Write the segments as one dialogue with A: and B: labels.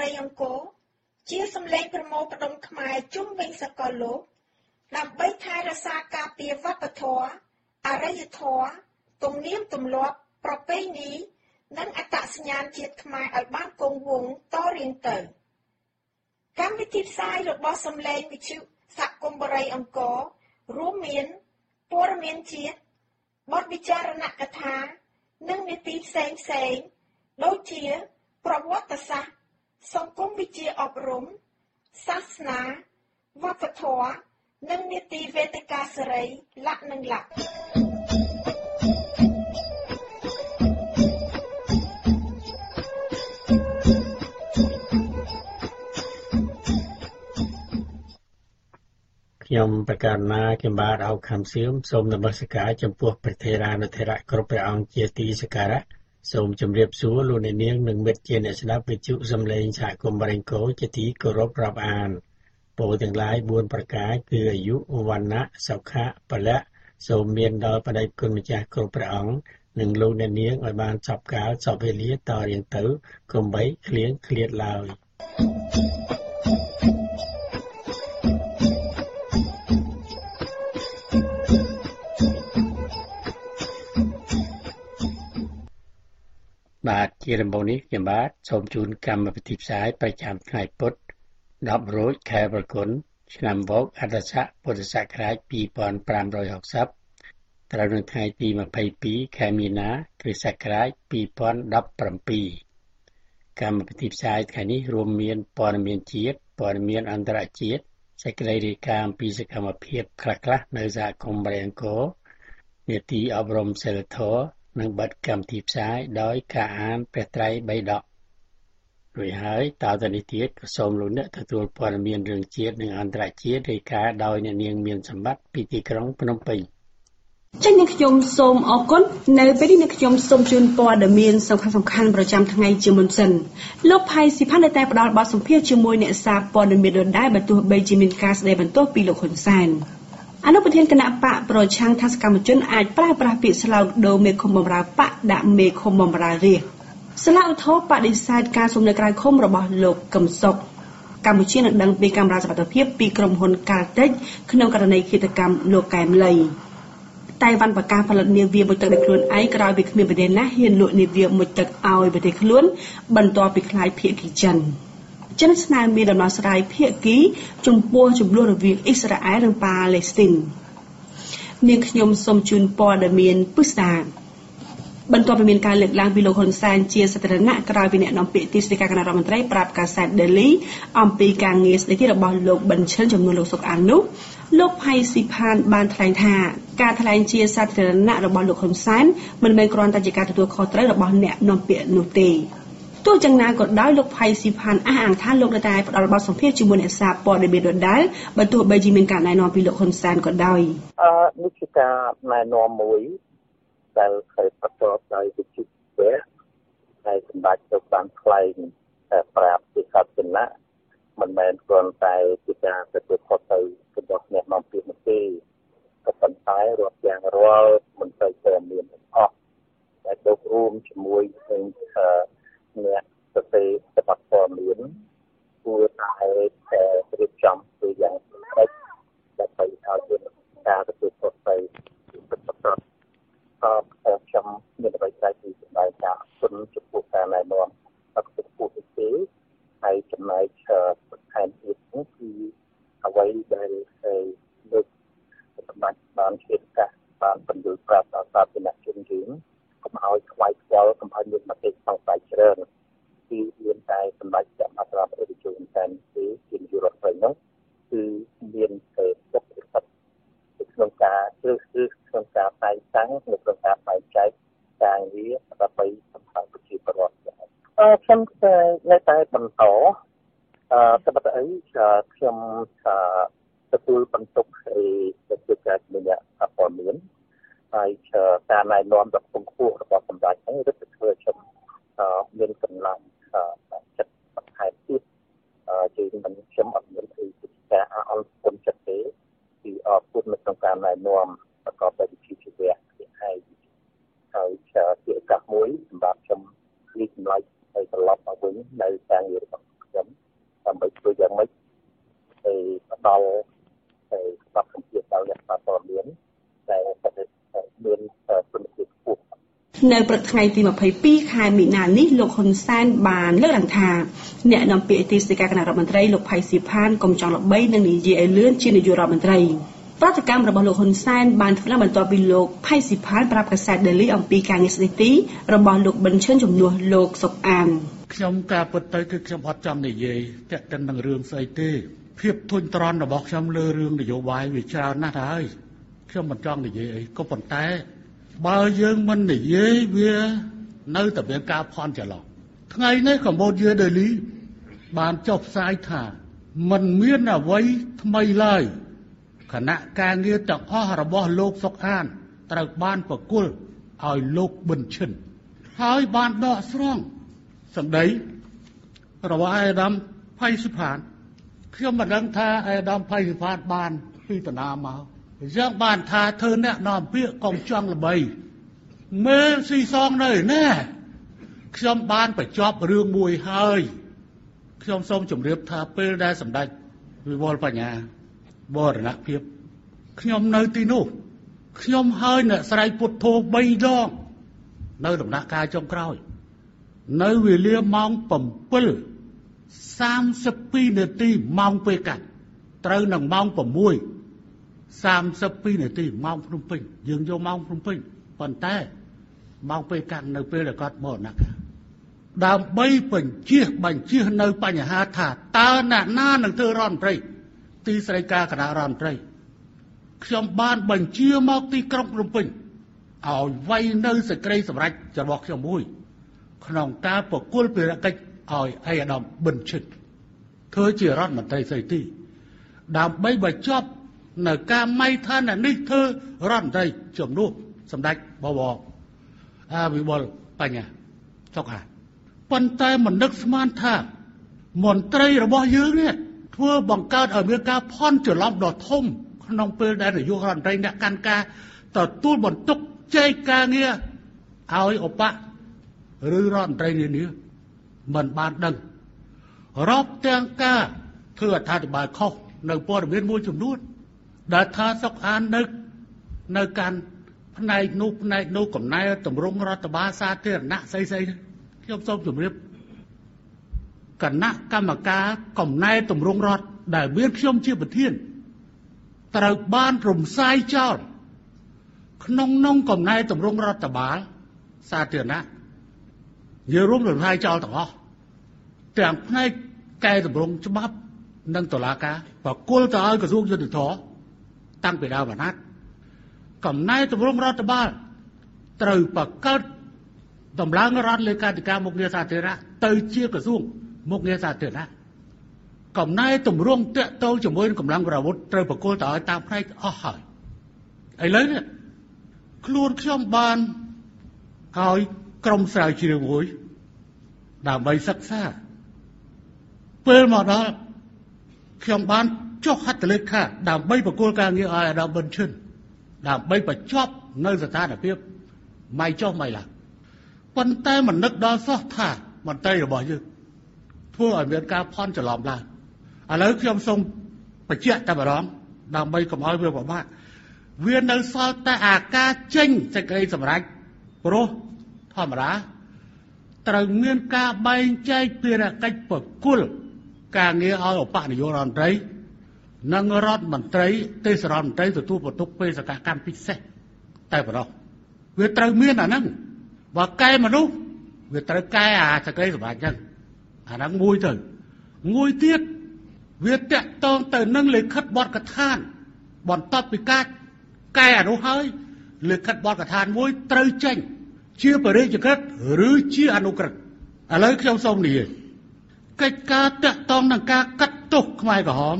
A: រិយអង្គរជាសំឡេងប្រមូលផ្ដុំខ្មែរជុំវិញសកលលោកដើម្បីថែរក្សាការពារវប្បធម៌អរិយធម៌ទំនៀមទម្លាប់ប្រពៃណីនិងអត្តសញ្ញាណជាតិខ្មែរឲ្យបានគង់វង្សតរៀងទៅកម្មវិធីផ្សាយរបស់សំឡេងវិទ្យុសហគមន៍បរិយអង្គររួមមានព័ត៌មានជាតិបទវិចារណកថា និងនីតិផ្សេងផ្សេងៗដូចជា ប្រវត្តិសាស្ត្រ សង្គមវិទ្យាអប់រំ សាសនាវប្បធម៌និងនីតិវេទិកាសេរីលក្ខនិងលក្ខ
B: ខ្ញុំប្រកាសណាខ្ញុំបាទអោខំសៀមសូមនមស្ការចំពោះព្រះថេរានុថេរៈគ្រប់ព្រះអង្គជាទីសក្ការៈ សូមជម្រាបសួរលោកអ្នកនាងនិងមិត្តជាអ្នកស្ដាប់វិទ្យុសំឡេងសហគមន៍បរិង្គោជាទីគោរពរាប់អានពោលទាំងឡាយ4ប្រការគឺអាយុវណ្ណៈសុខៈពលៈសូមមានដល់បដិគុណម្ចាស់គ្រប់ព្រះអង្គនិងលោកអ្នកនាងឲ្យបានសពកាលសពវេលាតរៀងទៅកុំបីឃ្លៀងឃ្លាតឡើយ បាទជាដំបូងនេះខ្ញុំបាទសូមជូនកម្មវិធីផ្សាយប្រចាំថ្ងៃពុធ10រោចខែប្រគុណឆ្នាំវកអត្តស័កពុទ្ធសករាជ2560ត្រូវនៅថ្ងៃទី22ខែមីនាគ្រិស្តសករាជ2017កម្មវិធីផ្សាយថ្ងៃនេះរួមមានព័ត៌មានជាតិព័ត៌មានអន្តរជាតិសេចក្តីរាយការណ៍អំពីសកម្មភាពខ្លះៗនៅសហគមន៍បរិង្គរនេតិអប់រំសិលធម៌ និងបិទកម្មវិធីផ្សាយដោយការអានព្រះត្រៃបិដករួចហើយតទៅនេះទៀតក៏សូមលោកអ្នកទទួលព័ត៌មានរឿងជាតិនិងអន្តរជាតិរាយការណ៍ដោយអ្នកនាងមានសម្បត្តិពីទីក្រុងភ្នំពេញ
C: ចា៎អ្នកខ្ញុំសូមអរគុណនៅពេលនេះអ្នកខ្ញុំសូមជូនព័ត៌មានសំខាន់សំខាន់ប្រចាំថ្ងៃជាមុនសិនលោកផៃស៊ីផាន់នៅតែផ្ដល់បទសម្ភាសន៍ជាមួយអ្នកសារព័ត៌មានដដែលបើទោះបីជាមានការស្ដីបន្ទោសពីលោកហ៊ុនសែន អនុប្រធានគណៈបកប្រឆាំងថាសកម្មជនអាចប្រើប្រាស់ពាក្យស្លោកដូមេឃុំបំរើបកដាក់មេឃុំបំរើរាជសាលាឧទ្ធរបដិសេធការសុំនៅក្រៅឃុំរបស់លោកកឹមសុខកម្ពុជានឹងដឹងពីកាមេរ៉ាសមត្ថភាពពីក្រុមហ៊ុនកាល់តិចក្នុងករណីឃាតកម្មលោកកែមលីតៃវ៉ាន់ប្រកាសផលិតនាវាមុជទឹកដោយខ្លួនឯងក្រោយពីគ្មានប្រទេសណាហ៊ានលក់នាវាមុជទឹកឲ្យប្រទេសខ្លួន បន្ទាប់ពីខ្លាចភៀកគីចិន។ ចិនស្នើមានដំណោះស្រាយភាគីចំពោះចំនួនរវាងអ៊ីស្រាអែលនិងប៉ាឡេស្ទីននាងខ្ញុំសូមជូនព័ត៌មានពិស្ដាបន្ទាប់ពីមានការលើកឡើងពីលោកហ៊ុនសែនជាសាធារណៈក្រោយពីអ្នកនាំពាក្យទីស្តីការគណៈរដ្ឋមន្ត្រីប្រាប់កាសែត Daily អំពីការងារស្តីទីរបស់លោកប៊ិនឈិនចំនួនលោកសុកអាននោះលោកផៃស៊ីផានបានថ្លែងថាការថ្លែងជាសាធារណៈរបស់លោកហ៊ុនសែនមិនមែនគ្រាន់តែជាការទទួលខុសត្រូវរបស់អ្នកនាំពាក្យនោះទេ ទោះយ៉ាងណាក៏ដោយលោកផៃស៊ីផាន់អះអាងថាលោកនៅតែផ្ដល់បទសម្ភាសជាមួយអ្នកសារព័ត៌មានដដែលបើទោះបីជាមានការណែនាំពីលោកហ៊ុនសែនក៏ដោយ
D: អឺនេះជាការណែនាំមួយដែលគេប្រកបដោយវិជ្ជាជីវៈហើយសម្ដេចលោកបានថ្លែងតែប្រាប់ជាសាធារណៈមិនមែនគ្រាន់តែជាការទទួលខុសទៅរបស់អ្នកនាំពាក្យនោះទេក៏ប៉ុន្តែរាប់យ៉ាងរាល់មិនទៅព័ត៌មានទាំងអស់ដែលចូលរួមជាមួយនឹង អ្នកសរសេរច្បាប់ព័ត៌មានគួរតែរៀបចំទៅយ៉ាងស្រេចដើម្បីឲ្យមានការទទួលខុសត្រូវពីពិតប្រាកដក៏ខ្ញុំមានអ្វីដែលពីសម្ដែងការអរគុណចំពោះការណែនាំអត់ខ្ពស់ទេហើយចំណែកបន្ថែមទៀតនោះគឺអ្វីដែលលើកសម្ដេចបានជាកាសបានបញ្យល់ប្រាប់ដល់សាធារណជនយើង កុំឲ្យខ្វាយខ្វល់កុំឲ្យមានមតិសង្ស័យច្រើនគឺមានតែសម្ដេចចក្រមរតនជូនតែគឺជានាយករដ្ឋមន្ត្រីនោះគឺមានតែទុកចិត្តក្នុងការជ្រើសរើសក្នុងការតែងតាំងនៅក្នុងការបែងចែកការងារដើម្បីសម្រាប់ប្រជាពលរដ្ឋអឺខ្ញុំនៅតែបន្តអឺតែបើអីខ្ញុំទទួលបន្ទុកឯទៅការជំនាញអព័ត៌មាន ហើយការណែនាំដ៏ខ្ពង់ខ្ពស់របស់សម្ដេចហ្នឹងរឹតតែធ្វើខ្ញុំមានកម្លាំងចិត្តបន្ថែមទៀតជាមិនខ្ញុំអត់មានអីការអន់គុណចិត្តទេគឺអរគុណនៅក្នុងការណែនាំប្រកបដោយវិជ្ជាជីវៈនេះហើយហើយជាឱកាសមួយសម្រាប់ខ្ញុំលីកចម្លែកហើយត្រឡប់មកវិញនៅការងាររបស់ខ្ញុំដើម្បីធ្វើយ៉ាងម៉េចទៅផ្ដល់ទៅស្បកម្ពុជាដល់អ្នកសារព័ត៌មានដែលមានគុណភាពខ្ពស់
C: នៅព្រឹកថ្ងៃទី22ខែមីនានេះលោកហ៊ុនសែនបានលើកឡើងថាអ្នកនាំពាក្យទីស្តីការគណៈរដ្ឋមន្ត្រីលោកផៃស៊ីផានកុំចង់ល្បីនឹងនិយាយឲ្យលឿនជានាយករដ្ឋមន្ត្រីប្រតិកម្មរបស់លោកហ៊ុនសែនបានធ្វើឡើងបន្ទាប់ពីលោកផៃស៊ីផានប្រាប់កាសែត Daily អំពីការងារស្ដីទីរបស់លោកប៊ិនឈិនជំនួសលោកសុកអាន
E: ខ្ញុំការពិតទៅគឺខ្ញុំអត់ចង់និយាយតាក់ទិននឹងរឿងស្អីទេភាពធុញទ្រាន់របស់ខ្ញុំលើរឿងនយោបាយវាច្រើនណាស់ហើយខ្ញុំមិនចង់និយាយអីក៏ប៉ុន្តែ បើយើងមិននិយាយវានៅតែមានការផន់ច្រឡំថ្ងៃនេះកម្ពុជាដេលីបានចុះផ្សាយថាมันមានអ្វីថ្មីឡើយគណៈការងារទាំងអស់របស់លោកសុកអានត្រូវបានប្រគល់ឲ្យលោកប៊ិនឈិនហើយបានដកស្រង់សម្ដីរបស់អេដាមផៃសុផានខ្ញុំមិនដឹងថាអេដាមផៃសុផានបានពីតាណាមក យ៉ាងបានថាធ្វើអ្នកនាំពាក្យកុំចង់ល្បីមើលស៊ីសងនៅណែខ្ញុំបានបញ្ចប់រឿងមួយហើយខ្ញុំសូមជម្រាបថាពេលដែលសម្ដេចវិវលបញ្ញាបរណភាពខ្ញុំនៅទីនោះខ្ញុំហើយអ្នកស្រីពុទ្ធោ3ដងនៅដំណាក់កាលចុងក្រោយ នៅវេលាម៉ោង7 32នាទីម៉ោងពេលកាត់ត្រូវនឹងម៉ោង6 32នាទីម៉ោងភ្នំពេញយើងយកម៉ោងភ្នំពេញប៉ុន្តែម៉ោងពេលកាត់នៅពេលដែលគាត់បរណភាពដើម្បីបញ្ជាបញ្ជានៅបញ្ហាថាតើអ្នកណានឹងធ្វើរដ្ឋមន្ត្រីទីស្តីការគណៈរដ្ឋមន្ត្រីខ្ញុំបានបញ្ជាមកទីក្រុងភ្នំពេញឲ្យវាយនៅសេចក្តីសម្រេចរបស់ខ្ញុំមួយ ក្នុងការប្រគល់ភារកិច្ចឲ្យអេអាដាមប៊ិនឈិតធ្វើជារដ្ឋមន្ត្រីស្ដីទីដើម្បីបញ្ចប់ នៅការម៉ៃថាអ្នកនេះធ្វើរដ្ឋមន្ត្រីជំនួសសម្ដេចបវរអាវិបុលបញ្ញាសុកអាប៉ុន្តែមិននឹកស្មានថាមន្ត្រីរបស់យើងនេះធ្វើបង្កើតឲ្យមានការផន់ច្រឡំដ៏ធំក្នុងពេលដែលនាយករដ្ឋមន្ត្រីអ្នកកាន់ការទទួលបន្ទុកចែកការងារឲ្យឧបឬរដ្ឋមន្ត្រីនានាមិនបានដឹងរាប់ទាំងការធ្វើអត្ថាធិប្បាយខុសនៅព័ត៌មានមួយចំនួន ដែលថាសុកអាននៅនៅកាន់ផ្នែកនោះផ្នែកនោះកំណែតម្រង់រដ្ឋបាលសាធារណៈស្អីស្អីខ្ញុំសូមជម្រាបគណៈកម្មការកំណែតម្រង់រដ្ឋដែលមានខ្ញុំជាប្រធានត្រូវបានរំសាយចោលក្នុងនងកំណែតម្រង់រដ្ឋបាលសាធារណៈយើងរួមរំសាយចោលទាំងអស់ទាំងផ្នែកកែតម្រង់ច្បាប់និងតុលាការបកគលទៅឲ្យក្រសួងយុតិធធម៌ តាំងពីដើមអាណត្តិកំណែទម្រង់រដ្ឋបាលត្រូវបង្កើតតម្លើងរដ្ឋលេខាធិការមុខងារសាធារណៈទៅជាក្រសួងមុខងារសាធារណៈកំណែទម្រង់តាក់ទងជាមួយនឹងកម្លាំងប្រវត្តិត្រូវបកគលទៅឲ្យតាមផ្នែកអស់ហើយឥឡូវនេះខ្លួនខ្ញុំបានឲ្យក្រុមស្រាវជ្រាវមួយដើម្បីសិក្សាពេលមកដល់ខ្ញុំបាន ចុះហត្ថលេខាដើម្បីបកគលការងារឲ្យអាដាមប៊ិនឈិនដើម្បីបញ្ចប់នៅស្ថានភាពម៉ៃចុះម៉ៃឡើងប៉ុន្តែមិននឹកដល់សោះថាមន្ត្រីរបស់យើងធ្វើឲ្យមានការផន់ច្រឡំឡើងឥឡូវខ្ញុំសូមបញ្ជាក់តែម្ដងដើម្បីកុំឲ្យវាពិបាកវានៅសល់តែអាការចេញសេចក្តីសម្រេចព្រោះធម្មតាត្រូវមានការបែងចែកភារកិច្ចប្រគល់ការងារឲ្យឧបនាយករដ្ឋមន្ត្រី និងរដ្ឋមន្ត្រីទេសរដ្ឋមន្ត្រីទទួលបន្ទុកបេសកកម្មពិសេសតែប៉ុណ្ណោះវាត្រូវមានអាហ្នឹងបើកែមនុស្សវាត្រូវកែអាសក្តិសម្បត្តិចឹងអាហ្នឹងមួយទៅមួយទៀតវាតកតងទៅនឹងលិខិតបទកថាបន្ទាប់ពីការកែអនុហើយលិខិតបទកថាមួយត្រូវចេញជាបរិយាក្រិតឬជាអនុក្រិតឥឡូវខ្ញុំសូមនិយាយកិច្ចការតកតងនឹងការកាត់ទោសខ្មែរក្រហម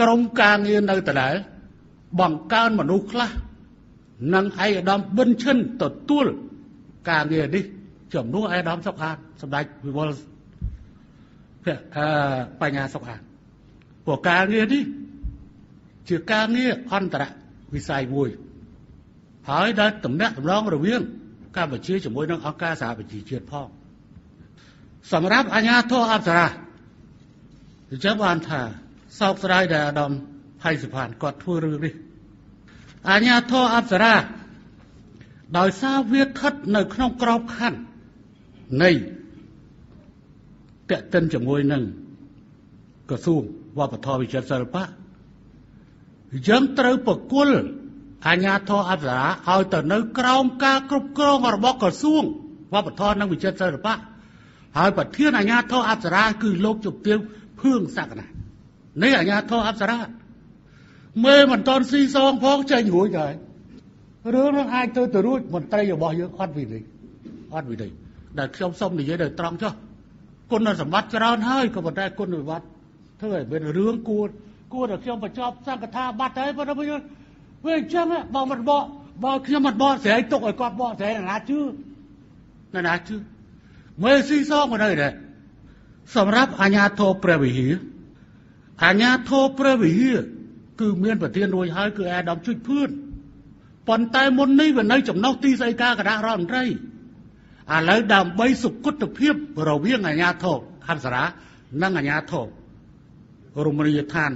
E: ក្រមការងារនៅដដែលបង្កើនមនុស្សខ្លះនិងឯកឧត្តមប៊ិនឈិនទទួលការងារនេះជំនួសឯកឧត្តមសុខានសម្ដេចវិវលអឺបញ្ញាសុខានព្រោះការងារនេះជាការងារអន្តរវិស័យមួយហើយដែលតំណាក់តំណងរវាងកម្ពុជាជាមួយនឹងអង្គការសហប្រជាជាតិផងសម្រាប់អាញាធរអប្សរាអញ្ចឹងបានថា សោកស្ដាយដែលអាដាមផៃសុផានគាត់ធ្វើរឿងនេះអាញាធរអប្សរាដោយសារវាស្ថិតនៅក្នុងក្របខ័ណ្ឌនៃតេតិនជាមួយនឹងក្រសួងវប្បធម៌វិចិត្រសិល្បៈយើងត្រូវប្រគល់អាញាធរអប្សរាឲ្យទៅនៅក្រោមការគ្រប់គ្រងរបស់ក្រសួងវប្បធម៌និងវិចិត្រសិល្បៈហើយប្រធានអាញាធរអប្សរាគឺលោកជុទាវភឿងសក្តា នេះអាញាធរអប្សរាមើលមិនតន់ស៊ីសងផងចេញរួចហើយរឿងនឹងអាចទៅទៅរួចមន្ត្រីរបស់យើងអត់វិន័យអត់វិន័យដែលខ្ញុំសូមនិយាយទៅត្រង់ចុះគុណសម្បត្តិច្រើនហើយក៏ប៉ុន្តែគុណវិបត្តិធ្វើឲ្យមានរឿងគួរគួរតែខ្ញុំបញ្ចប់សង្កថាប័ណ្ណហើយប៉ុន្តែវាវាអញ្ចឹងបើមិនបកបើខ្ញុំមិនបកស្រាយទុកឲ្យគាត់បកស្រាយណាជឿណាជឿមើលស៊ីសងមកនៅដែរសម្រាប់អាញាធរព្រះវិហារ អាញាធរព្រះវិហារគឺមានប្រធានរួចហើយគឺអាដាមជួយភឿនប៉ុន្តែមុននេះវានៅចំណុះទីស្តីការគណៈរដ្ឋមន្ត្រីឥឡូវដើម្បីសុគតភាពរវាងអាញាធរអប្សរានិងអាញាធររមណីយដ្ឋាន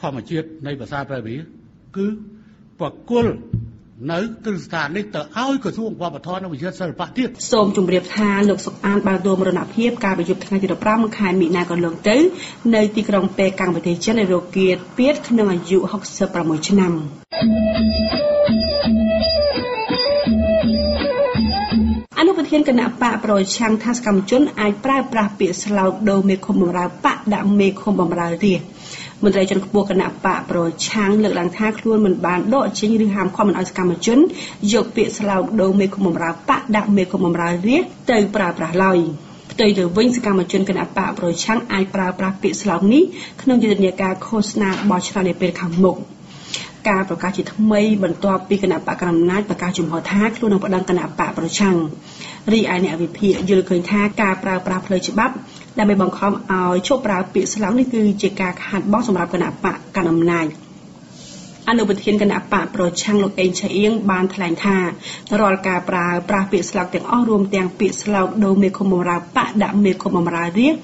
E: ធម្មជាតិនៃភាសាព្រះវិហារគឺបកគល នៅគ្រឹះស្ថាននេះទៅឲ្យក្រសួងវប្បធម៌និងវិចិត្រសិល្បៈទៀត
C: សូមជម្រាបថាលោកសុកអានបានដួលមរណភាពកាលពីយប់ថ្ងៃទី15ខែមីនាកន្លងទៅនៅទីក្រុងប៉េកាំងប្រទេសចិននៅរោគៀតពៀតក្នុងអាយុ66ឆ្នាំអនុប្រធានគណៈបកប្រឆាំងថាសកម្មជនអាចប្រើប្រាស់ពាក្យស្លោកដូរមេឃុំបំរើបកដាក់មេឃុំបំរើរាជ មន្ត្រីជាន់ខ្ពស់គណៈបកប្រឆាំងលើកឡើងថាខ្លួនមិនបានដកចេញឬហាមឃាត់មិនឲ្យសកម្មជនយកពាក្យស្លោកដូរមេឃុំបំរើបកដាក់មេឃុំបំរើរាជទៅប្រើប្រាស់ឡើយផ្ទុយទៅវិញសកម្មជនគណៈបកប្រឆាំងអាចប្រើប្រាស់ពាក្យស្លោកនេះក្នុងយុទ្ធនាការឃោសនាបោះឆ្នោតនាពេលខាងមុខការប្រកាសជាថ្មីបន្ទាប់ពីគណៈបកកណ្ដាលអំណាចប្រកាសជំហរថាខ្លួននឹងប្តឹងគណៈបកប្រឆាំងរីឯអ្នកវិភាគយល់ឃើញថាការប្រើប្រាស់ផ្លូវច្បាប់ ដើម្បីបង្ខំឲ្យឈប់ប្រើពាក្យស្លោកនេះគឺជាការខាត់បងសម្រាប់គណៈបកកណ្ដាលអំណាចអនុប្រធានគណៈបកប្រឆាំងលោកអេងឆៃអៀងបានថ្លែងថារាល់ការប្រើប្រាស់ពាក្យស្លោកទាំងអស់រួមទាំងពាក្យស្លោកដូរមេឃុំបំរើបកដាក់មេឃុំបំរើរាជ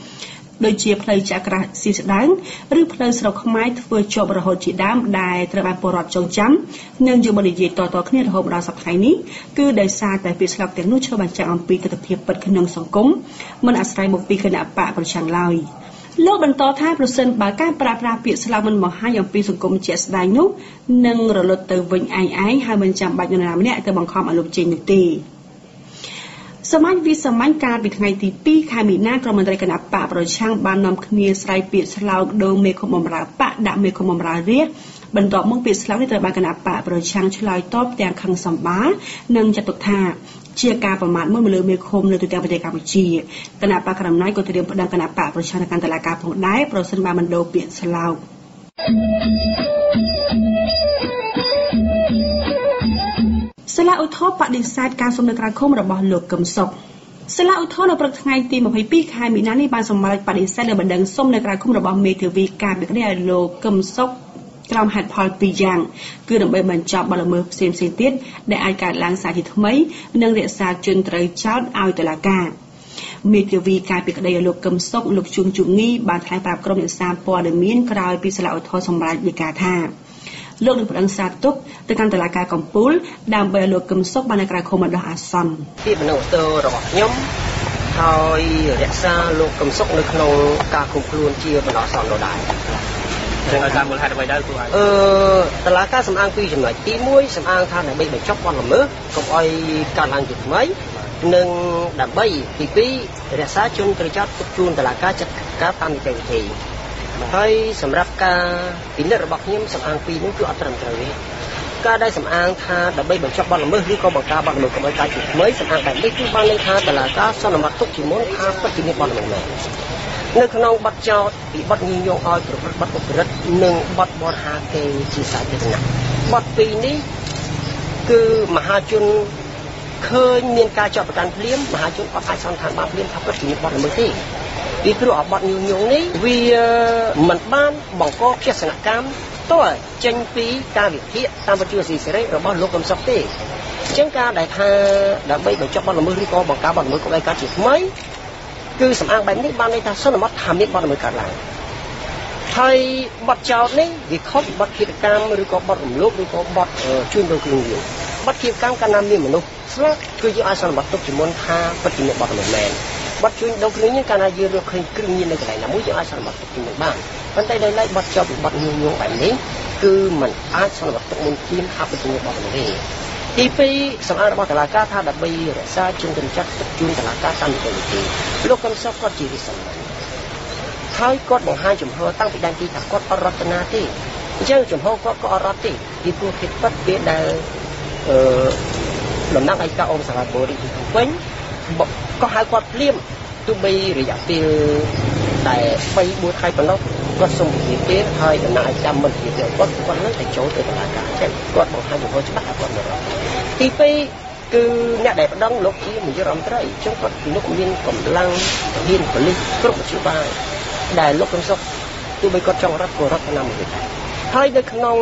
C: ដូចជាផ្លូវចក្រស៊ីស្ដើងឬផ្លូវស្រុកខ្មែរធ្វើជាប់រហូតជាដើមដែលត្រូវបានពលរដ្ឋចងចាំនិងយកមកនិយាយតៗគ្នារហូតដល់សប្តាហ៍នេះគឺដោយសារតែពាក្យស្លោកទាំងនោះឆ្លុះបញ្ចាំងអំពីទស្សនវិជ្ជាពិតក្នុងសង្គមមិនអាស្រ័យមកពីគណៈបកប្រឆាំងឡើយលោកបន្តថាប្រសិនបើការប្រើប្រាស់ពាក្យស្លោកមិនបង្ហាញអំពីសង្គមជាក់ស្ដែងនោះនឹងរលត់ទៅវិញឯងឯងហើយមិនចាំបាច់នរណាម្នាក់ទៅបង្ខំឲ្យលោកចេញនោះទេ សមាជវិសាមញ្ញកាលពីថ្ងៃទី2ខែមីនាក្រុមមន្ត្រីគណៈបកប្រឆាំងបាននាំគ្នាស្រ័យពាក្យស្លោកដូរមេឃុំបំរើបកដាក់មេឃុំបំរើរាជបន្ទាប់មកពាក្យស្លោកនេះត្រូវបានគណៈបកប្រឆាំងឆ្លើយតបទាំងខឹងសម្បានិងចាត់ទុកថាជាការប្រមាថមួយមកលើមេឃុំនៅទូទាំងប្រទេសកម្ពុជាគណៈបកក្រមណៃក៏ត្រៀមប្តឹងគណៈបកប្រឆាំងនៅកាន់តុលាការផងដែរប្រសិនបើមិនដូរពាក្យស្លោក សាលាឧទ្ធរបដិសេធការសុំនៅក្រៅឃុំរបស់លោកកឹមសុខសាលាឧទ្ធរនៅព្រឹកថ្ងៃទី22ខែមីនានេះបានសម្រេចបដិសេធនៅបណ្ដឹងសុំនៅក្រៅឃុំរបស់មេធាវីការពីគ្នាឲ្យលោកកឹមសុខក្រោមហេតុផលពីរយ៉ាងគឺដើម្បីបញ្ចប់បទល្មើសផ្សេងៗទៀតដែលអាចកើតឡើងសាជាថ្មី និងរក្សាជនត្រូវចោទឲ្យតុលាការមេធាវីការពីក្តីឲ្យលោកកឹមសុខលោកជួងជុងងីបានថ្លែងប្រាប់ក្រុមអ្នកសារព័ត៌មានក្រោយពីសាលាឧទ្ធរសម្រេចដីកាថា លោកនឹងប្តឹងសារទុកទៅកាន់តុលាការកំពូលដើម្បីឲ្យលោកកឹមសុខបាននៅក្រៅឃុំបណ្ដោះអាសន្ន
F: ពីមនុស្សទៅរបស់ខ្ញុំហើយរក្សាលោកកឹមសុខនៅក្នុងការគុំខ្លួនជាបណ្ដោះអាសន្នដដែលនឹងឲ្យតាមមូលហេតុអ្វីដែរគួរឲ្យអឺតឡាការសំអាងពីរចំណុចទី1សំអាងថាដើម្បីបញ្ចប់បទល្មើសកុំឲ្យកើតឡើងជាថ្មីនិងដើម្បីទី2រក្សាជនក្រចត់ទុកជូនតឡាការចាត់ការតាមនីតិវិធី ហើយសម្រាប់ការពិនិត្យរបស់ខ្ញុំសំអាងពីរនោះគឺអត់ត្រឹមត្រូវទេការដែលសំអាងថាដើម្បីបញ្ចប់បទល្មើសឬក៏បង្ការបទល្មើសកុំឲ្យកើតជាថ្មីសំអាងបែបនេះគឺបានន័យថាតឡាការសន្មតទុកជាមុនថាពិតជាមានបទល្មើសមែននៅក្នុងបទចោតពីបទញញងឲ្យប្រព្រឹត្តបទឧក្រិដ្ឋនិងបទបរហាគេជាសាធារណៈបទពីរនេះគឺមហាជនឃើញមានការចាប់ប្រកាន់ភ្លាមមហាជនអត់អាចសន្និដ្ឋានបានភ្លាមថាពិតជាមានបទល្មើសទេ ពីព្រោះអាបទញញងនេះវាមិនបានបង្កជាសនកម្មតើចេញពីការវិភាគតាមវិទ្យាសាស្ត្រសេរីរបស់លោកកំសុកទេអញ្ចឹងការដែលថាដើម្បីបញ្ចប់បទល្មើសឬក៏បង្ការបទល្មើសកុំឲ្យកើតជាថ្មីគឺសំអាងបែបនេះបានន័យថាសន្មតថាមានបទល្មើសកើតឡើងហើយបទចោតនេះវាខុសពីបទឃាតកម្មឬក៏បទរំលោភឬក៏បទជួញដូរគ្រឿងញៀនបទឃាតកម្មកាលណាមានមនុស្សស្លាប់គឺយើងអាចសន្មតទុកជាមុនថាពិតជាមានបទល្មើសមែន បទជួញដូរគ្រឿងញៀនកាលណាយើងរកឃើញគ្រឿងញៀននៅកន្លែងណាមួយយើងអាចសន្មតទុកជាមុនបានប៉ុន្តែដោយឡែកបទចោតពីបទញញងបែបនេះគឺมันអាចសន្មតទុកមុនជាថាពិតជាមានបទល្មើសទេទី2សម្អាងរបស់តឡាការថាដើម្បីរក្សាជំនឿចាត់ទុកជូនតឡាការតាមនីតិវិធីលោកកំសត់គាត់ជាវិស័យហើយគាត់បង្ហាញចំហតាំងពីដើមទីថាគាត់អត់រតនាទេអញ្ចឹងចំហគាត់ក៏អត់រត់ទេពីព្រោះគេពិតពេលដែលអឺដំណាក់ឯកអមសាលាបូរីទីវិញ ក៏ហៅគាត់ភ្លាមទោះបីរយៈពេលតែ3 4ខែប៉ុណ្ណោះគាត់សុំវិភាគហើយដំណាក់ឯកមិនវិភាគគាត់គាត់នៅតែចូលទៅតុលាការចឹងគាត់បង្ហាញចំហច្បាស់ថាគាត់មិនរត់ទី2គឺអ្នកដែលប្តឹងលោកជានាយករដ្ឋមន្ត្រីអញ្ចឹងគាត់លោកមានកម្លាំងហ៊ានប៉ូលីសគ្រប់មធ្យោបាយដែលលោកកំសុកទោះបីគាត់ចង់រត់ក៏រត់តាមមួយដែរហើយនៅក្នុង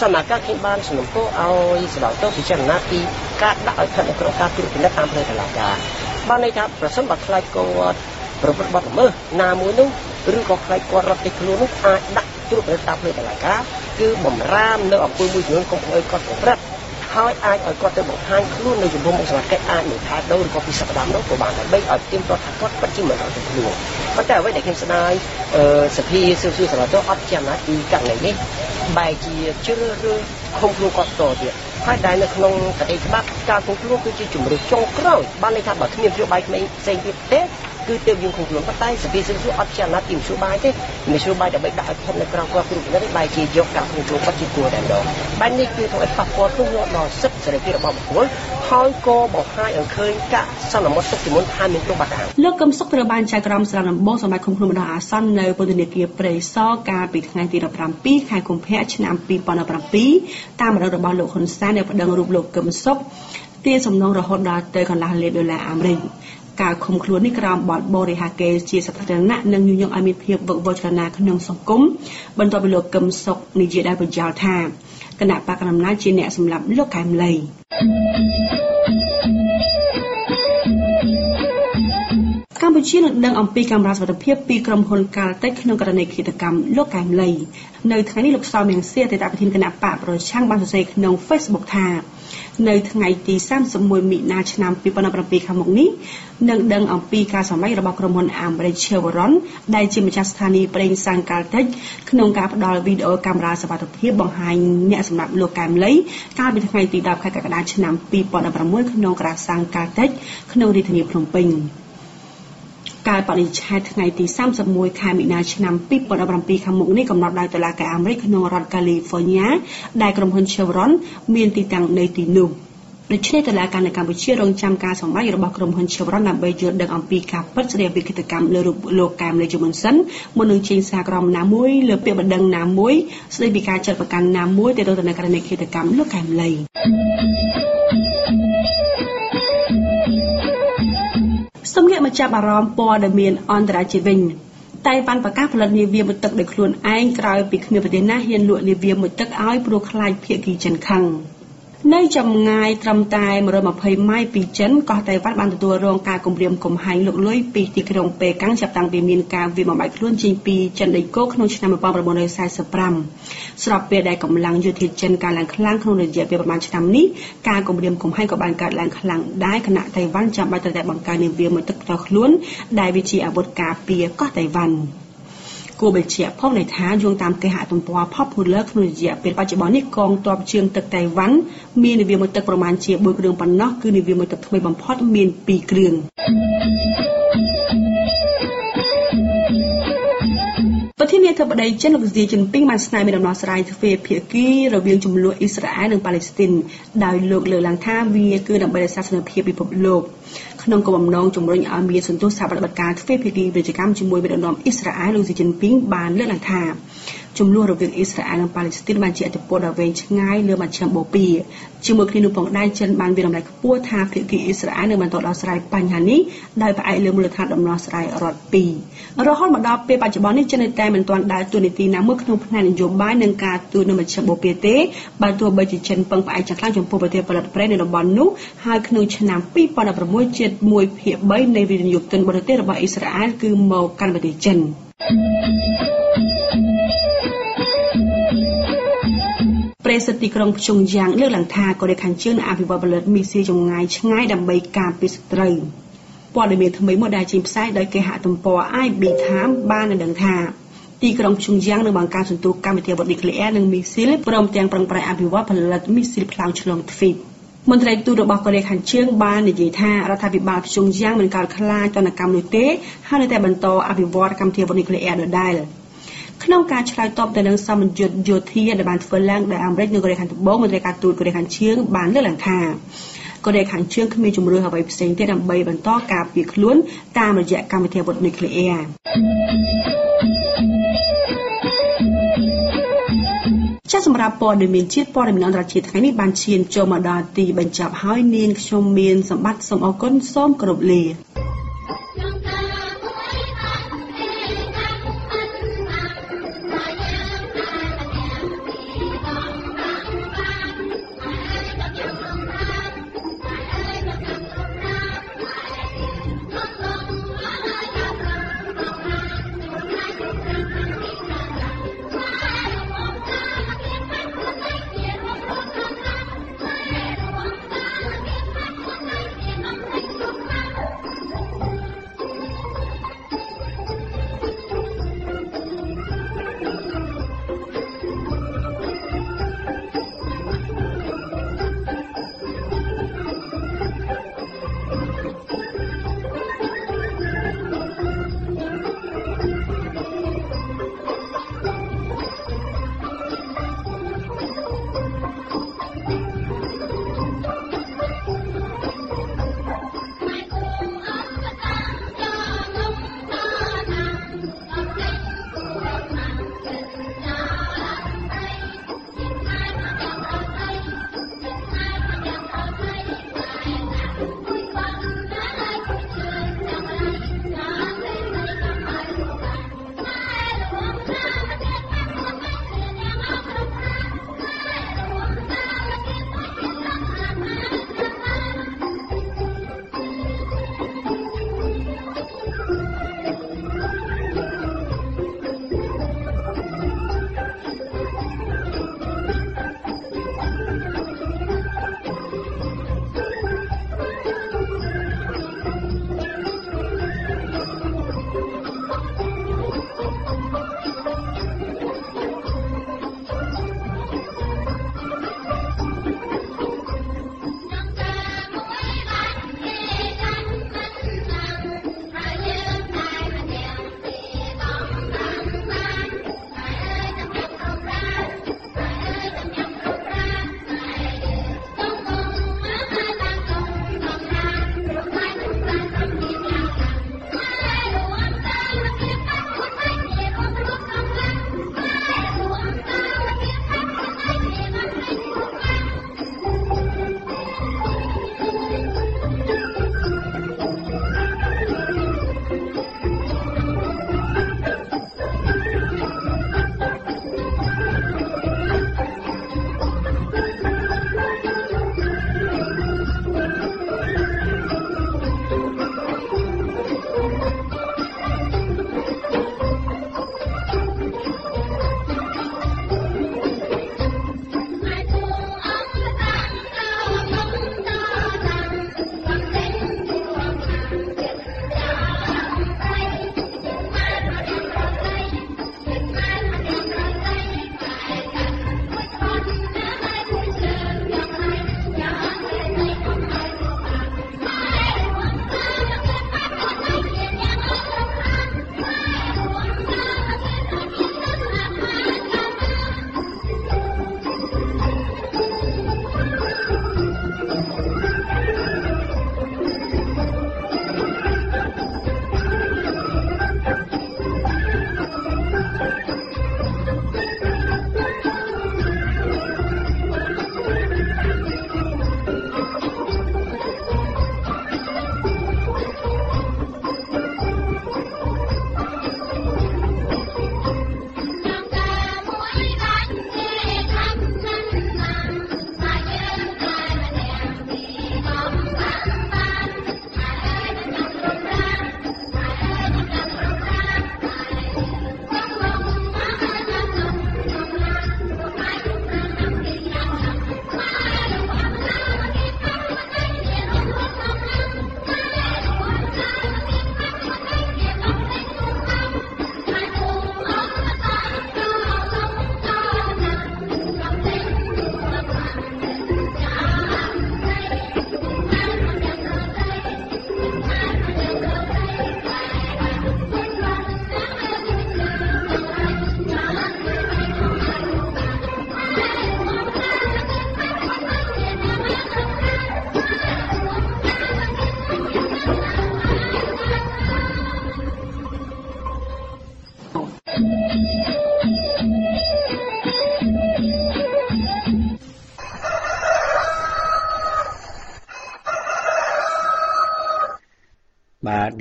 F: សមាគមខ្ញុំបានសំណពោឲ្យស្ដៅទៅពិចារណាពីការដាក់ឲ្យស្ថិតនៅក្នុងការត្រួតពិនិត្យតាមផ្លូវតុលាការ បានន័យថាប្រសិនបើខ្លាចគាត់ប្រព្រឹត្តបទល្មើសណាមួយនោះឬក៏ខ្លាចគាត់រត់គេខ្លួននោះអាចដាក់ត្រួតពិនិត្យតាមផ្លូវតុលាការគឺបំរាមនៅអំពើមួយចំនួនកុំឲ្យគាត់ប្រព្រឹត្តហើយអាចឲ្យគាត់ទៅបង្ហាញខ្លួននៅចំពោះមុខសមត្ថកិច្ចអាចនឹងថែដូរឬក៏ពិសក្តាននោះក៏បានដើម្បីឲ្យទៀមទាត់ថាគាត់ពិតជាមិនអត់ទៅខ្លួនប៉ុន្តែអ្វីដែលខ្ញុំស្ដាយសភាសួរសួរសម្រាប់ទៅអត់ចាំណាពីករណីនេះបែរជាជ្រើសរើសឃុំខ្លួនគាត់តទៀត ហើយដែលនៅក្នុងប្រទេសច្បាប់ការឃុំខ្លួនគឺជាជំរឿចុងក្រោយបានន័យថាបើគ្មាននយោបាយក្មេងផ្សេងទៀតទេ គឺទើបយើងឃុំខ្លួនប៉ុន្តែសភាសិទ្ធិអត់ជាអាណត្តិទីមជ្ឈបាយទេមជ្ឈបាយដើម្បីដាក់ឲ្យផុតនៅក្រៅគាត់គ្រប់នេះបែរជាយកការឃុំខ្លួនគាត់ជាគួរតែម្ដងបែបនេះគឺធ្វើឲ្យប៉ះពាល់ទៅដល់សិទ្ធិសេរីភាពរបស់បុគ្គលហើយក៏បង្ហាញឲ្យឃើញកាកសន្មតទុកជាមុនថាមានទុកបាត់ខាង
C: លោកកឹមសុខត្រូវបានចៅក្រមស្រាដំបងសម្រាប់ឃុំខ្លួនបណ្ដោះអាសន្ននៅពន្ធនាគារព្រៃសរកាលពីថ្ងៃទី17ខែកុម្ភៈឆ្នាំ2017តាមរដូវរបស់លោកហ៊ុនសែននៅប្តឹងរូបលោកកឹមសុខទារសំណងរហូតដល់ទៅកន្លះលានដុល្លារអាមេរិក ការឃុំខ្លួននេះក្រោមបទបរិហាកេជាសាធារណៈនិងញុះញង់ឲ្យមានភាពវឹកវរចលនាក្នុងសង្គមបន្ទាប់ពីលោកកឹមសុខនិយាយដោយបញ្ជាល់ថាគណៈបកកណ្ដាលអំណាចជាអ្នកសម្លាប់លោកកែមលីកម្ពុជានឹងដឹងអំពីកាមេរ៉ាសុវត្ថិភាពពីក្រុមហ៊ុនកាល់តិចក្នុងករណីឃាតកម្មលោកកែមលីនៅថ្ងៃនេះលោកសោមៀងសៀអតីតប្រធានគណៈបកប្រឆាំងបានសរសេរក្នុង Facebook ថា នៅថ្ងៃទី31មិនិនាឆ្នាំ2017ខាងមុខនេះនឹងដឹងអំពីការសម្ដែងរបស់ក្រុមហ៊ុនអាមេរិក Chevron ដែលជាម្ចាស់ស្ថានីយ៍ប្រេងសាំងកាល់តិចក្នុងការផ្ដល់វីដេអូកាមេរ៉ាសវត្ថិភាពបង្ហាញអ្នកសម្រាប់លោកកែមលីកាលពីថ្ងៃទី10ខែកក្កដាឆ្នាំ2016ក្នុងក្រាសាំងកាល់តិចក្នុងរាជធានីភ្នំពេញ ការបរិច្ឆេទថ្ងៃទី31ខែមិនិនាឆ្នាំ2017ខាងមុខនេះកំណត់ដោយតុលាការអាមេរិកក្នុងរដ្ឋ California ដែលក្រុមហ៊ុន Chevron មានទីតាំងនៅទីនោះដូច្នេះតុលាការនៅកម្ពុជារងចាំការសម្ដែងរបស់ក្រុមហ៊ុន Chevron ដើម្បីយល់ដឹងអំពីការពិតស្ដីពីកិច្ចកម្មលើរូបលោកកែមលេជាមុនសិនមុននឹងចេញសារក្រមណាមួយលើពាក្យបណ្ដឹងណាមួយស្ដីពីការចាត់ប្រកាន់ណាមួយទាក់ទងទៅនឹងករណីកិច្ចកម្មលោកកែមលេ សូមងាកមកចាប់អារម្មណ៍ព័ត៌មានអន្តរជាតិវិញតៃវ៉ាន់ប្រកាសផលិតនាវាមួយទឹកដោយខ្លួនឯងក្រោយពីគ្មានប្រទេសណាហ៊ានលក់នាវាមួយទឹកឲ្យព្រោះខ្លាចភាគីចិនខឹង។ នៅចម្ងាយត្រឹមតែ120ម៉ៃពីចិនកោះតៃវ៉ាន់បានទទួលរងការគំរាមកំហែងលុកលុយពីទីក្រុងប៉េកាំងចាប់តាំងពីមានការវាយបំបែកខ្លួនចេញពីចិនដីគោកក្នុងឆ្នាំ1945ស្របពេលដែលកម្លាំងយោធាចិនកើនឡើងខ្លាំងក្នុងរយៈពេលប្រមាណឆ្នាំនេះការគំរាមកំហែងក៏បានកើតឡើងខ្លាំងដែរខណៈតៃវ៉ាន់ចាំបាច់ត្រូវតែបង្កើននាវាមួយទឹកផ្ទាល់ខ្លួនដែលវាជាអាវុធការពារកោះតៃវ៉ាន់ គួរបញ្ជាក់ផងដែរថាយោងតាមគេហទំព័រ Popular ក្នុងរយៈពេលបច្ចុប្បន្ននេះកងទ័ពជើងទឹកតៃវ៉ាន់មាននាវាមួយទឹកប្រមាណជា4គ្រឿងប៉ុណ្ណោះគឺនាវាមួយទឹកថ្មីបំផុតមាន2គ្រឿងប្រធានាធិបតីចិនលោកស៊ីជីនពីងបានស្នើមានដំណោះស្រាយទ្វេភាគីរវាងចំនួនអ៊ីស្រាអែលនិងប៉ាឡេស្ទីនដោយលោកលើកឡើងថាវាគឺដើម្បីរក្សាសន្តិភាពពិភពលោក ក្នុងគោលបំណងជំរុញឲ្យមានសន្ទុះសហប្រតិបត្តិការទ្វេភាគីពាណិជ្ជកម្មជាមួយមេដឹកនាំអ៊ីស្រាអែលលោកស៊ីជីនពីងបានលើកឡើងថា ចំនួនរវាងអ៊ីស្រាអែលនិងប៉ាឡេស្ទីនបានជាអតិពលដ៏វែងឆ្ងាយលើមជ្ឈមបូព៌ាជាមួយគ្នានោះផងដែរចិនបានវាតម្លៃខ្ពស់ថាភាគីអ៊ីស្រាអែលនឹងបន្តដោះស្រាយបញ្ហានេះដោយផ្អែកលើមូលដ្ឋានដំណោះស្រាយរដ្ឋពីររហូតមកដល់ពេលបច្ចុប្បន្ននេះចិននៅតែមិនទាន់ដើរតួនាទីណាមួយក្នុងផ្នែកនយោបាយនិងការទូតនៅមជ្ឈមបូព៌ាទេបើទោះបីជាចិនពឹងផ្អែកយ៉ាងខ្លាំងចំពោះប្រទេសផលិតប្រេងនៅតំបន់នោះហើយក្នុងឆ្នាំ2016ជិត1ភាគ3នៃវិនិយោគទុនបរទេសរបស់អ៊ីស្រាអែលគឺមកកាន់ប្រទេសចិន thank you ប្រេសិតទីក្រុងភ្ជុងយ៉ាងលើកឡើងថាកូរ៉េខាងជើងនឹងអភិវឌ្ឍផលិតមីស៊ីចម្ងាយឆ្ងាយដើម្បីការពារសត្រូវព័ត៌មានថ្មីមួយដែលចេញផ្សាយដោយគេហទំព័រ IB Time បានដឹងថាទីក្រុងភ្ជុងយ៉ាងនឹងបង្កើនសន្ទុះកម្មវិធីអាវុធនុយក្លេអ៊ែរនិងមីស៊ីលព្រមទាំងប្រឹងប្រែងអភិវឌ្ឍផលិតមីស៊ីលផ្លោងឆ្លងទ្វីបមន្ត្រីទូតរបស់កូរ៉េខាងជើងបាននិយាយថារដ្ឋាភិបាលភ្ជុងយ៉ាងមិនកើតខ្លាចទណ្ឌកម្មនោះទេហើយនៅតែបន្តអភិវឌ្ឍកម្មវិធីអាវុធនុយក្លេអ៊ែរដដែល។ ក្នុងការឆ្លើយតបទៅនឹងសម្ពយុទ្ធយោធាដែលបានធ្វើឡើងដោយអាមេរិកនិងកូរ៉េខាងត្បូងមន្ត្រីការទូតកូរ៉េខាងជើងបានលើកឡើងថាកូរ៉េខាងជើងគ្មានជំរឿនអ្វីផ្សេងទៀតដើម្បីបន្តការពារខ្លួនតាមរយៈកម្មវិធីអាវុធនុយក្លេអ៊ែរចាសសម្រាប់ព័ត៌មានជាតិព័ត៌មានអន្តរជាតិថ្ងៃនេះបានឈានចូលមកដល់ទីបញ្ចប់ហើយនាងខ្ញុំមានសម្បត្តិសូមអរគុណសូមគោរពលា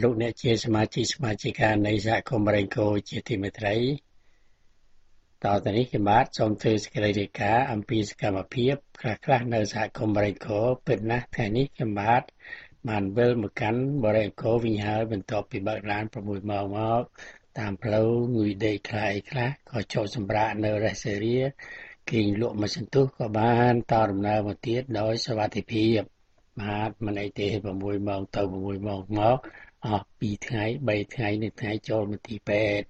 B: លោកអ្នកជាសមាជិកសមាជិកានៃសហគមន៍រ៉េងកូជាទីមេត្រីតទៅនេះខ្ញុំបាទសូមធ្វើសេចក្តីរាយការណ៍អំពីសកម្មភាពខ្លះៗនៅសហគមន៍រ៉េងកូពិតណាស់ថ្ងៃនេះខ្ញុំបាទបានវិលមកកាន់បរិយាកាសវិញហើយបន្ទាប់ពីបើកឡាន6ម៉ោងមកតាមផ្លូវងុយដេកខ្លះខ្លះក៏ចូលសម្រាកនៅរ៉េសេរីគេងលក់មួយសន្ទុះក៏បានតដំណើរមកទៀតដោយសវត្ថិភាពបាទមិនអីទេ6ម៉ោងទៅ6ម៉ោងមក អស់2ថ្ងៃ3ថ្ងៃនៅថ្ងៃចូលមន្ទីរពេទ្យ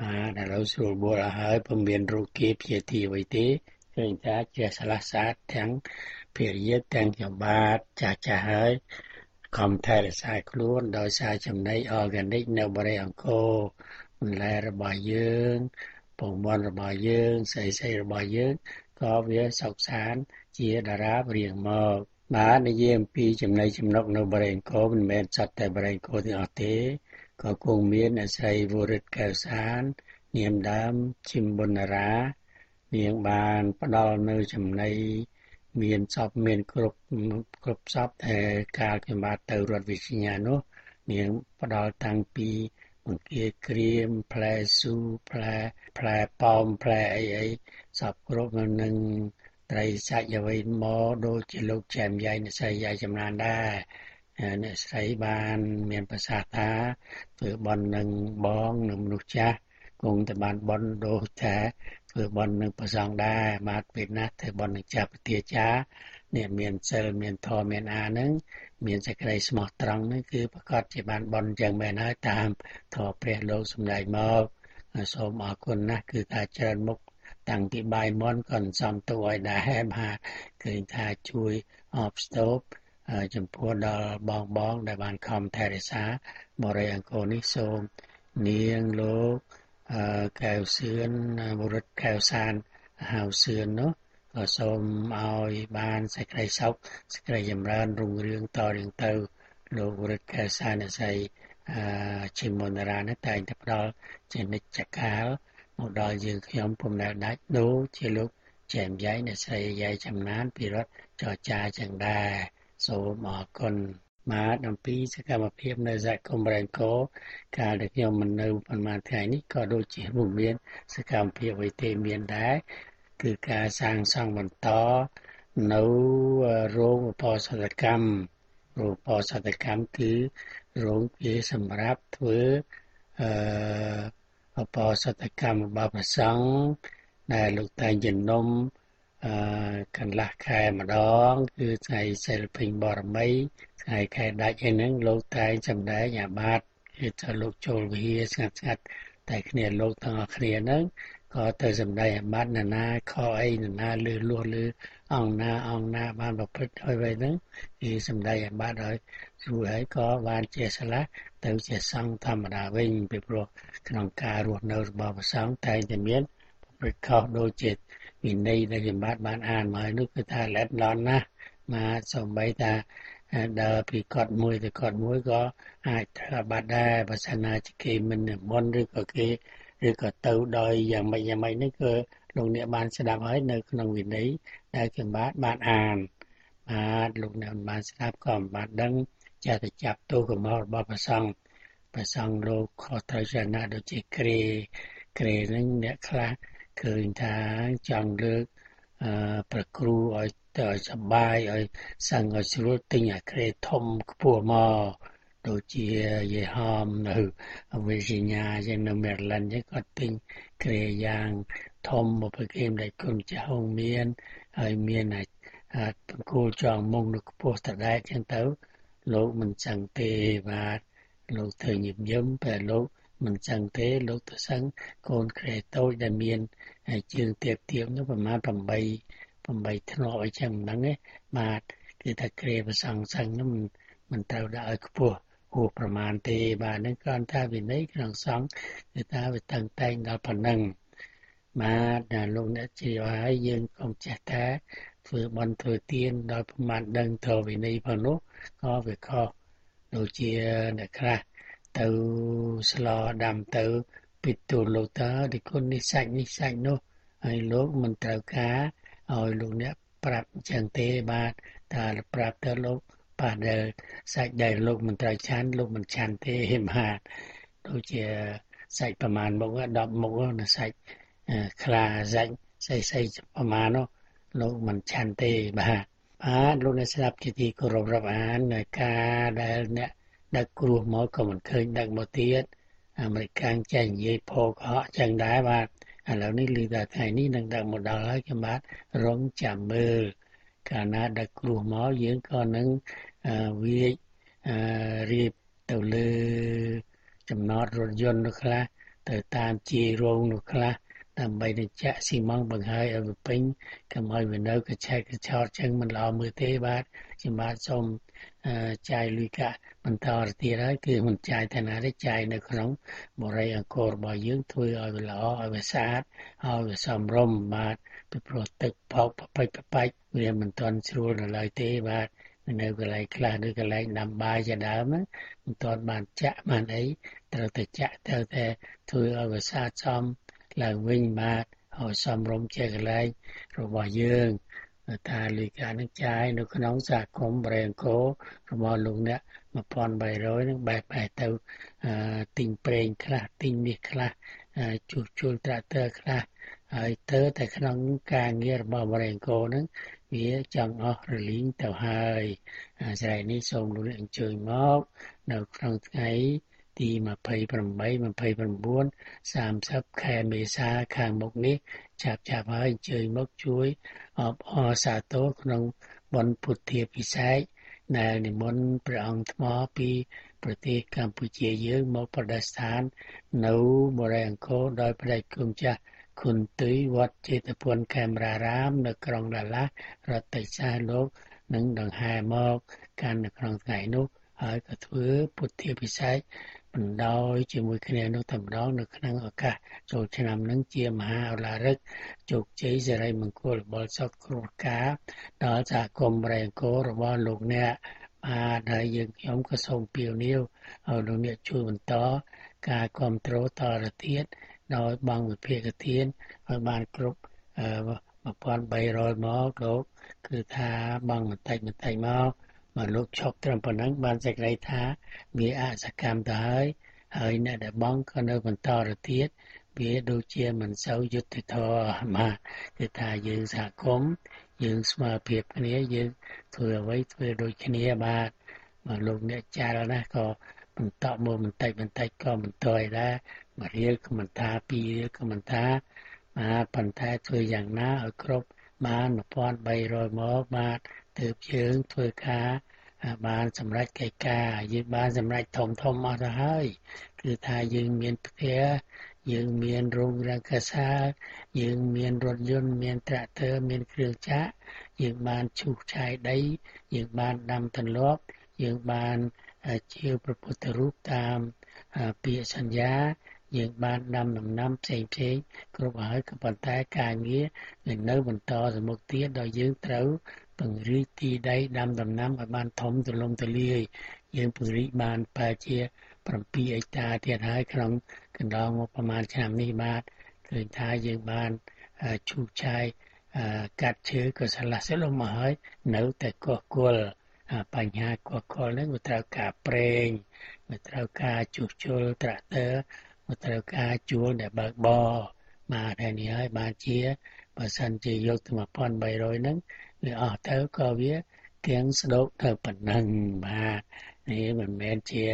B: បាទឥឡូវស្រួលបួលហើយពុំមានរោគគេព្យាទីអ្វីទេឃើញថាជាឆ្លាស់សាទទាំងភារយាទាំងខ្ញុំបាទចាស់ចាស់ហើយខំថែរក្សាខ្លួនដោយសារចំណី organic នៅបរិយាអង្គរបន្លែរបស់យើងពងមន់របស់យើងស្អីស្អីរបស់យើងក៏វាសុខសាន្តជាតារារៀងមក បាទនិយាយអំពីចំណីចំណុកនៅបរិយាអង្គរមិនមែនសត្វតែបរិយាអង្គរទាំងអស់ទេក៏គង់មានអាស្រ័យវរិទ្ធកៅសាន នាមដើមឈិមបុណ្ណរា នាងបានផ្ដល់នៅចំណីមានសពមានគ្រប់គ្រប់សពតែកាលខ្ញុំបាទទៅរដ្ឋវិទ្យានោះ នាងផ្ដល់តាំងពីបង្គាក្រៀមផ្លែស៊ូផ្លែផ្លែប៉ោមផ្លែអីអីសពគ្រប់នឹង ត្រីសាច់អ្វីមកដូចជាលោកចែមយាយអ្នកស្រីយាយចំណានដែរអ្នកស្រីបានមានប្រសាសន៍ថាធ្វើបន់នឹងបងនឹងមនុស្សចាស់គង់តែបានបន់ដូចថាធ្វើបន់នឹងប្រសងដែរបាទពេលណាធ្វើបន់នឹងចាស់ពទាចាអ្នកមានសិលមានធម៌មានអានឹងមានសេចក្តីស្មោះត្រង់នឹងគឺប្រកាសជាបានបន់ចឹងមែនហើយតាមធម៌ព្រះលោកសម្ដែងមកសូមអរគុណណាស់គឺថាច្រើនមុខ តាំងពីបាយមន់ក៏សំទោឲ្យដែរបាទឃើញថាជួយអបស្ទប់ចំពោះដល់បងបងដែលបានខំថែរក្សាបរិយអង្គរនេះសូមនាងលោកកែវសឿនបុរិតកែវសានហៅសឿននោះក៏សូមឲ្យបានសេចក្តីសុខសេចក្តីចម្រើនរុងរឿងតរៀងទៅលោកបុរិតកែវសានស្អីអឺជាមនរានេះតែងតែផ្ដល់ជានិច្ចកាល មកដល់យើងខ្ញុំពុំដែលដាច់ដូចជាលោកចែមយ៉ៃអ្នកស្រីយ៉ៃចំណានពីរដ្ឋចរចាចឹងដែរសូមអរគុណបាទអំពីសកម្មភាពនៅសហគមន៍រ៉ែងកោកាលដែលខ្ញុំមិននៅប្រហែលថ្ងៃនេះក៏ដូចជាពុំមានសកម្មភាពអ្វីទេមានដែរគឺការសាងសង់បន្តនៅរោងឧបសតកម្មរោងឧបសតកម្មគឺរោងជាសម្រាប់ធ្វើអឺ ឧបសតកម្មរបស់ព្រះសង្ឃដែលលោកតែងជំនុំអឺកន្លះខែម្ដង គឺថ្ងៃសិលពេញបរមីថ្ងៃខែដាច់ឯហ្នឹងលោកតែងសម្ដែងអាបាតគឺថាលោកចូលវិហារស្ងាត់ស្ងាត់តែគ្នាលោកទាំងអស់គ្នាហ្នឹងក៏ទៅសម្ដែងអាបាតណានាខអីណានាលឺលួសលឺអង្គណាអង្គណាបានប្រព្រឹត្តឲ្យໄວហ្នឹងគឺសម្ដែងអាបាតឲ្យស្រួលហើយក៏បានជាស្លាទៅជាសង្ឃធម្មតាវិញពីព្រោះក្នុងការរស់នៅរបស់ព្រះសង្ឃតែងតែមានប្រព្រឹត្តខុសដូចជាវិន័យដែលខ្ញុំបាទបានអានមកនោះគឺថាល្អិតឡន់ណាស់មកសំបីថាដើរពីកត់មួយទៅកត់មួយក៏អាចធ្វើបាត់ដែរបើសិនណាជាគេមិននិមន្តឬក៏គេឬក៏ទៅដោយយ៉ាងម៉េចយ៉ាងម៉េចនេះគឺលោកអ្នកបានស្ដាប់ហើយនៅក្នុងវិន័យដែលខ្ញុំបាទបានអានបាទលោកអ្នកបានស្ដាប់ក៏បានដឹង ចាទៅចាប់ទោសកំហុសរបស់ព្រះសង្ឃព្រះសង្ឃលោកខុសត្រូវចណាដូចជាក្រេក្រេនឹងអ្នកខ្លះឃើញថាចង់លើកអឺប្រគ្រូឲ្យទៅឲ្យសបាយឲ្យសង្ឃឲ្យស្រួលទិញអាក្រេធំខ្ពស់មកដូចជាយេហមនៅវិជាញ្ញាយ៉ាងនៅមេរឡង់ហ្នឹងគាត់ទិញក្រេយ៉ាងធំមកប្រគេមដែលគុណចៅមានហើយមានអាចបង្គោលចងមុងនៅខ្ពស់តដែរចឹងទៅ លោកមិនចឹងទេបាទលោកធ្វើញឹមញឹមតែលោកមិនចឹងទេលោកទៅសឹងកូនក្រែតូចដែលមានជើងទៀបទៀបនោះប្រមាណ8 8ធ្នាក់អីចឹងហ្នឹងឯងបាទគឺថាក្រែប្រសងសឹងនោះមិនត្រូវដាក់ឲ្យខ្ពស់ហួសប្រមាណទេបាទហ្នឹងគ្រាន់តែវិន័យក្នុងសង្ឃគឺថាវាតឹងតែងដល់ប៉ុណ្ណឹងបាទដល់លោកអ្នកជាហើយយើងកុំចេះតែ ធ្វើបន់ធ្វើទានដល់ប្រមាណដឹងទៅវិន័យផងនោះក៏វាខុសដូចជាអ្នកខ្លះទៅស្លដាំទៅពិទូលលោកតើទីគុណនេះសាច់នេះសាច់នោះហើយលោកមិនត្រូវការឲ្យលោកអ្នកប្រាប់អញ្ចឹងទេបាទតែប្រាប់ទៅលោកប៉ះដែលសាច់ដែលលោកមិនត្រូវឆាន់លោកមិនឆាន់ទេបាទដូចជាសាច់ប្រមាណមុខ10មុខនៅសាច់ខ្លាសាច់ស្អីៗប្រមាណនោះ លោកមិនឆាន់ទេបាទបាទលោកអ្នកស្ដាប់ជាទីគោរពរាប់អាននៅការដែលអ្នកដឹកគ្រោះមកក៏មិនឃើញដឹកមកទៀតអាមេរិកចាញ់និយាយផកកុហកចឹងដែរបាទឥឡូវនេះឮថាថ្ងៃនេះនឹងដឹកមកដល់ហើយខ្ញុំបាទរងចាំមើលកាលណាដឹកគ្រោះមកយើងក៏នឹងវារៀបទៅលើចំណតរថយន្តនោះខ្លះទៅតាមជារោងនោះខ្លះ ដើម្បីនឹងចាក់ស៊ីម៉ងបង្ហើយឲ្យវាពេញកុំឲ្យវានៅកឆែកកឆោតចឹងមិនល្អមើលទេបាទខ្ញុំបាទសូមចាយលុយកាក់បន្តទៅទៀតហើយគឺមិនចាយតែណាទេចាយនៅក្នុងបរិយាអង្គររបស់យើងធ្វើឲ្យវាល្អឲ្យវាស្អាតឲ្យវាសមរម្យបាទពីព្រោះទឹកផោកបបាច់បបាច់វាមិនទាន់ស្រួលនៅឡើយទេបាទនៅកន្លែងខ្លះឬកន្លែងដាំបាយជាដើមមិនទាន់បានចាក់បានអីត្រូវតែចាក់ត្រូវតែធ្វើឲ្យវាស្អាតសម ឡើងវិញបាទឲ្យសមរម្យជាកន្លែងរបស់យើងថាលុយកានឹងចាយនៅក្នុងសហគមន៍បរិង្គោរបស់លោកអ្នក1300នឹងបែបបែបទៅទិញប្រេងខ្លះទិញនេះខ្លះជួសជុលត្រាក់ទ័រខ្លះហើយទៅតែក្នុងការងាររបស់បរិង្គោនឹងវាចង់អស់រលីងទៅហើយស្រ័យនេះសូមលោកអ្នកអញ្ជើញមក នៅក្នុងថ្ងៃ ទី28 29 30ខែមេសាខាងមុខនេះចាប់ចាប់ហើយអញ្ជើញមកជួយអបអរសាទរក្នុងបុណ្យពុទ្ធាពិសេសដែលនិមន្តព្រះអង្គថ្មពីប្រទេសកម្ពុជាយើងមកប្រដេស្ថាននៅបរិយាអង្គរដោយព្រះគុំចាស់គុណទុយវត្តចេតពុនកែមរារាម នៅក្រុងដាឡារដ្ឋតិចសាលោកនឹងដង្ហែមក កាន់នៅក្នុងថ្ងៃនោះហើយក៏ធ្វើពុទ្ធាពិសេស បណ្ដោយជាមួយគ្នានោះតែម្ដងនៅក្នុងឱកាសចូលឆ្នាំនឹងជាមហាឧឡារិកជោគជ័យសេរីមង្គលបលសុខគ្រោះការដល់សហគមន៍រែងកោរបស់លោកអ្នកបាទហើយយើងខ្ញុំក៏សូមពាវនាវឲ្យលោកអ្នកជួយបន្តការគ្រប់គ្រងតទៅទៀតដោយបង់វិភាគទានឲ្យបានគ្រប់1300មកលោកគឺថាបង់បន្តិចបន្តិចមក មកលោកឈប់ត្រឹមប៉ុណ្ណឹងបានសេចក្តីថាវាអសកម្មទៅហើយហើយអ្នកដែលបងក៏នៅបន្តទៅទៀតវាដូចជាមិនសូវយុត្តិធម៌មកគឺថាយើងសហគមន៍យើងស្មើភាពគ្នាយើងធ្វើអ្វីធ្វើដូចគ្នាបាទមកលោកអ្នកចារណាក៏បន្តមកបន្តិចបន្តិចក៏បន្តដែរមួយរៀលក៏មិនថាពីររៀលក៏មិនថាបាទប៉ុន្តែធ្វើយ៉ាងណាឲ្យគ្រប់បាន1300មកបាទ ទើបយើងធ្វើការបានសម្រេចកិច្ចការយើងបានសម្រេចធំធំអស់ទៅហើយគឺថាយើងមានផ្ទះយើងមានរោងរកសាយើងមានរថយន្តមានត្រាក់ទ័រមានគ្រឿងចាក់យើងបានឈូសឆាយដី យើងបានដាំទន្លាប់ យើងបានជាព្រះពុទ្ធរូបតាមពាក្យសន្យាយើងបានដាំដំណាំផ្សេងផ្សេងគ្រប់ហើយក៏ប៉ុន្តែការងារនឹងនៅបន្តទៅមុខទៀតដោយយើងត្រូវ ពង្រីកទីដីដាំដំណាំឲ្យបានធំទូលំទូលាយយើងពង្រីកបានប្រហែលជា7អេកតាទៀតហើយក្នុងកណ្ដាលមកប្រហែលឆ្នាំនេះបាទឃើញថាយើងបានឈូសឆាយកាត់ឈើក៏ស្លាស់ស្លុំមកហើយនៅតែកោះគល់បញ្ហាកោះគល់ហ្នឹងវាត្រូវការប្រេងវាត្រូវការជួសជុលត្រាក់ទ័រវាត្រូវការជួលដែលបើកបរបាទហើយនេះហើយបានជាបើសិនជាយកទៅ1300ហ្នឹង វាអស់ទៅក៏វាទាំងស្ដោកទៅប៉ុណ្ណឹងបាទនេះមិនមែនជា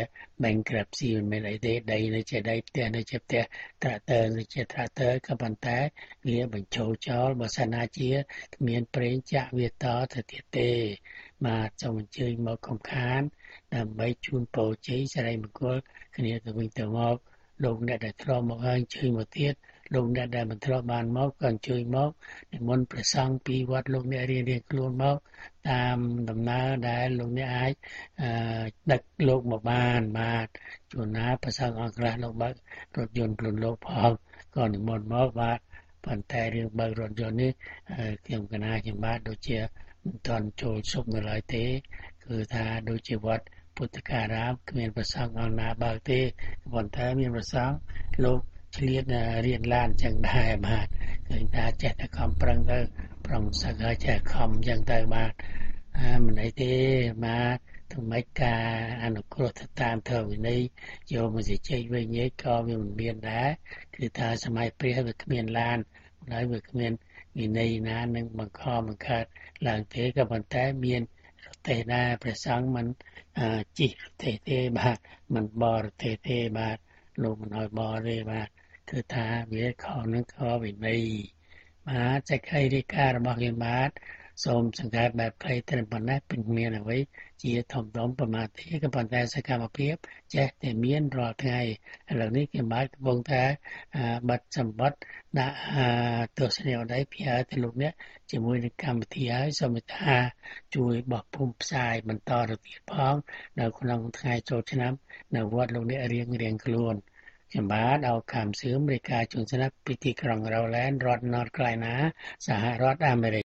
B: bankruptcy មិនមែនអីទេដីនៅជាដីផ្ទះនៅជាផ្ទះត្រាក់ទ័រនៅជាត្រាក់ទ័រក៏ប៉ុន្តែវាបញ្ចូលចោលបើសិនណាជាគ្មានប្រេងចាក់វាតទៅទៀតទេបាទសូមអញ្ជើញមកកំខាន ដើម្បីជូនពរជ័យសិរីមង្គលគ្នាទៅវិញទៅមកលោកអ្នកដែលធ្លាប់មកហើយអញ្ជើញមកទៀត លោកអ្នកដែលមិនធ្លាប់បានមកក៏អញ្ជើញមកនិមន្តព្រះសង្ឃពីវត្តលោកអ្នករៀងរៀងខ្លួនមកតាមដំណើរដែលលោកអ្នកអាចដឹកលោកមកបានបាទជួនណាព្រះសង្ឃអង្គខ្លះលោកបើករថយន្តខ្លួនលោកផងក៏និមន្តមកបាទប៉ុន្តែរឿងបើករថយន្តនេះខ្ញុំកណាខ្ញុំបាទដូចជាមិនទាន់ចូលសុខនៅឡើយទេ គឺថាដូចជាវត្តពុទ្ធការាមគ្មានប្រសងអង្គណាបើកទេប៉ុន្តែមានប្រសងលោក ឆ្លៀតរៀនឡានចឹងដែរបាទឃើញថាចេះតែខំប្រឹងទៅប្រឹងសឹកហើយចេះខំចឹងទៅបាទអាមិនអីទេបាទធ្វើម៉េចការអនុគ្រោះទៅតាមធម៌វិន័យយកមកជជែកវិញនេះក៏វាមិនមានដែរគឺថាសម័យព្រះវាគ្មានឡានហើយវាគ្មានវិន័យណានឹងបង្ខំបង្កើតឡើងទេក៏ប៉ុន្តែមានរទេះដែរព្រះសង្ឃមិនជិះរទេះទេបាទមិនបរទេះទេបាទលោកមិនឲ្យបរទេបាទ គឺថាវាខុសនឹងខុសវិន័យបាទសេចក្តីរាយការណ៍របស់យើងបាទសូមសង្កេតបែបខ្លីត្រឹមប៉ុណ្ណេះពេញមានអ្វីជាធំដុំប្រមាថទេក៏ប៉ុន្តែសកម្មភាពចេះតែមានរាល់ថ្ងៃឥឡូវនេះគេបាទកំពុងតែបិទសម្បត្តិដាក់ទស្សនីយដៃពីឲ្យទៅលោកអ្នកជាមួយនឹងកម្មវិធីហើយសូមមេត្តាជួយបោះពុំផ្សាយបន្តទៅទៀតផងនៅក្នុងថ្ងៃចូលឆ្នាំនៅវត្តលោកអ្នករៀងរៀងខ្លួន ខ្ញុំបាទអោខំសឿមរាយការណ៍ជូនស្ដាប់ពីទីក្រុងរ៉ូឡែនរដ្ឋ North Carolina សហរដ្ឋអាមេរិក